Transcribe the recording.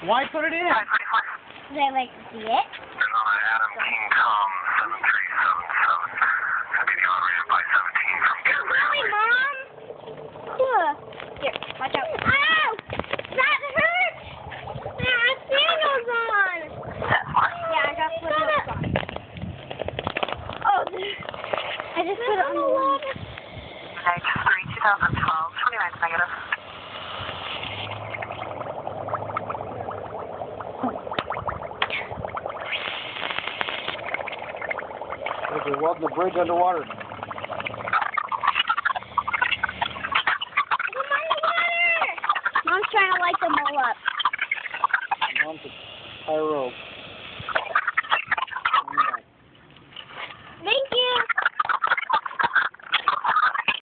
Ouch. Why put it in? Did I like to see it? There's on an Adam King Com 7377. Gonna be the on by 17 from Cameron. Hi, Mom. Here. Here, watch out. Oh, Ow! That hurts! There are sandals on. Yeah, I got sandals on. Oh, I just put it on the wall. Night 3, 2012, 29 negative. Look, they're welding the bridge underwater. Mom's trying to light them all up. Mom's a pyro.